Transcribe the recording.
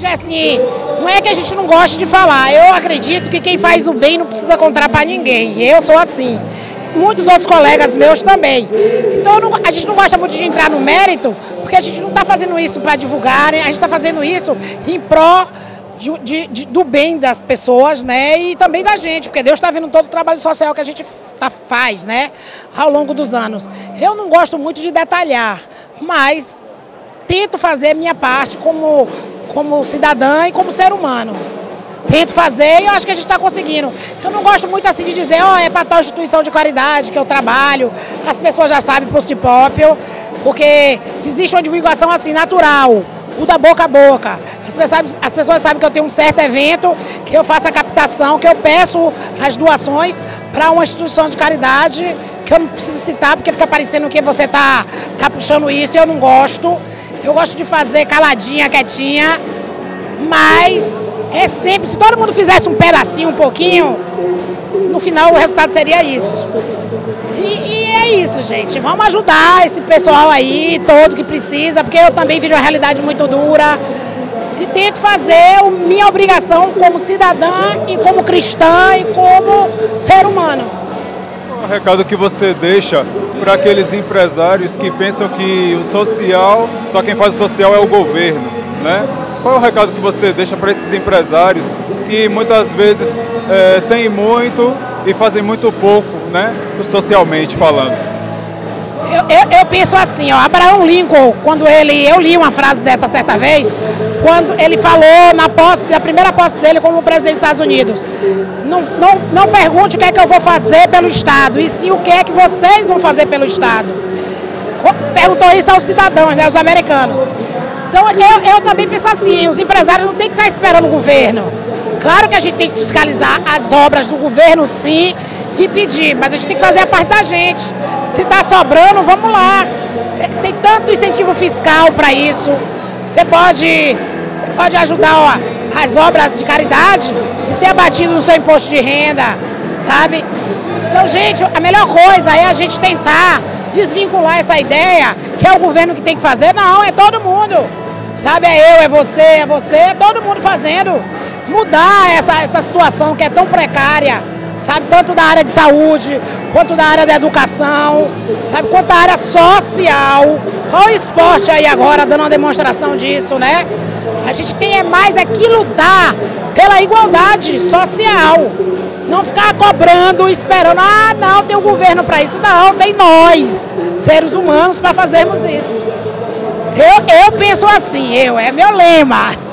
verdade é assim, não é que a gente não goste de falar. Eu acredito que quem faz o bem não precisa contar para ninguém. Eu sou assim. Muitos outros colegas meus também. Então não, a gente não gosta muito de entrar no mérito, porque a gente não está fazendo isso para divulgar, a gente está fazendo isso em pró de, de, do bem das pessoas, né? E também da gente, porque Deus está vendo todo o trabalho social que a gente tá, faz, né? Ao longo dos anos. Eu não gosto muito de detalhar, mas tento fazer minha parte como, como cidadã e como ser humano. Tento fazer e eu acho que a gente está conseguindo. Eu não gosto muito assim de dizer, ó, oh, é para tal instituição de caridade que eu trabalho, as pessoas já sabem para o Cipópio, porque existe uma divulgação assim, natural, o da boca a boca. As pessoas, as pessoas sabem que eu tenho um certo evento, que eu faço a captação, que eu peço as doações para uma instituição de caridade, que eu não preciso citar, porque fica parecendo que você está tá puxando isso e eu não gosto. Eu gosto de fazer caladinha, quietinha, mas é sempre, se todo mundo fizesse um pedacinho, um pouquinho, no final o resultado seria isso. E, e, é isso, gente. Vamos ajudar esse pessoal aí, todo que precisa, porque eu também vejo uma realidade muito dura. E tento fazer a minha obrigação como cidadã e como cristã e como ser humano. O recado que você deixa para aqueles empresários que pensam que o social, só quem faz o social é o governo, né? Qual é o recado que você deixa para esses empresários que muitas vezes é, têm muito e fazem muito pouco, né? Socialmente falando. Eu, eu, eu, penso assim, ó, Abraão Lincoln, quando ele, eu li uma frase dessa certa vez, quando ele falou na posse, a primeira posse dele como presidente dos Estados Unidos, não, não, não pergunte o que é que eu vou fazer pelo Estado, e sim o que é que vocês vão fazer pelo Estado. Perguntou isso aos cidadãos, né, aos americanos. Então eu, eu também penso assim, os empresários não têm que ficar esperando o governo. Claro que a gente tem que fiscalizar as obras do governo, sim, e pedir, mas a gente tem que fazer a parte da gente. Se está sobrando, vamos lá. Tem tanto incentivo fiscal para isso. Você pode, você pode ajudar ó, as obras de caridade e ser abatido no seu imposto de renda, sabe? Então, gente, a melhor coisa é a gente tentar desvincular essa ideia que é o governo que tem que fazer. Não, é todo mundo. Sabe, é eu, é você, é você, é todo mundo fazendo. Mudar essa, essa situação que é tão precária, sabe, tanto da área de saúde, quanto da área da educação, sabe, quanto da área social. Olha o esporte aí agora dando uma demonstração disso, né? A gente tem é mais é que lutar pela igualdade social. Não ficar cobrando, esperando, ah, não, tem o um governo para isso. Não, tem nós, seres humanos, para fazermos isso. Eu, eu penso assim, eu, é meu lema.